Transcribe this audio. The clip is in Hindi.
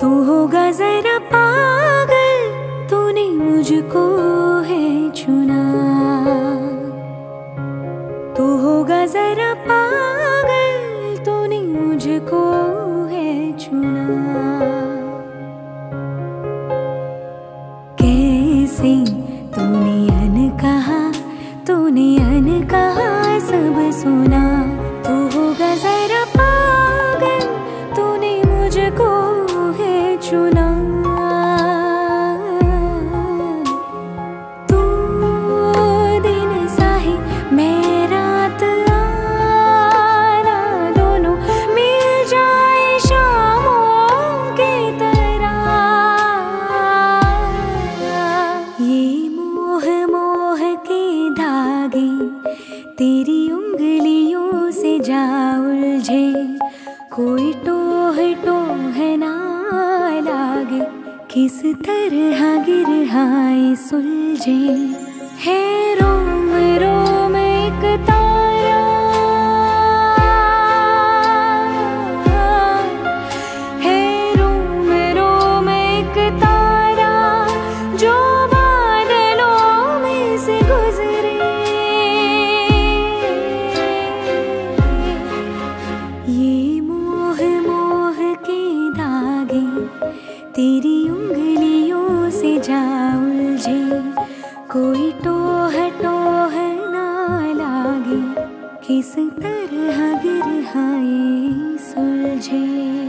तू होगा जरा पागल, तूने मुझको है चुना। तू होगा जरा पागल, तूने मुझको है चुना। कैसे तूने अन कहा, तूने अन कहा, सब सुना। तेरी उंगलियों से जा उलझे। कोई टोह टोह ना लागे। किस तरह गिर हाय सुलझे। है रोम रोम एक तारा तेरी उंगलियों से जा उलझे। कोई टोह टोह ना लागे किस तरह गिर सुलझे।